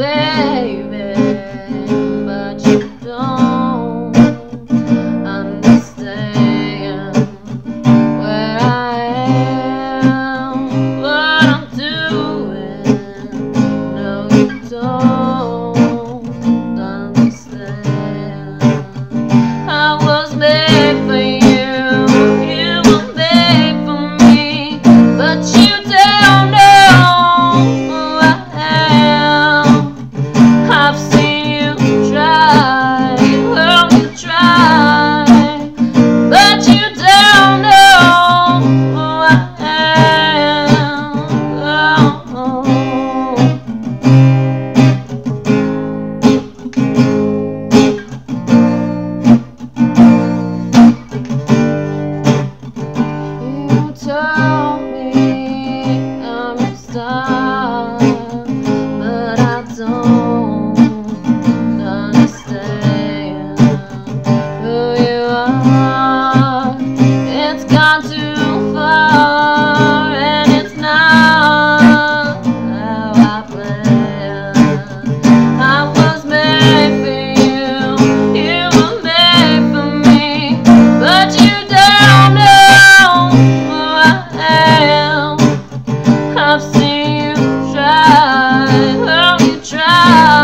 baby, but you don't understand where I am, I'm doing. No, you don't understand. I was made for you, you were made for me, but you. gone too far and it's not how I planned. I was made for you, you were made for me, but you don't know who I am. I've seen you try, oh you try.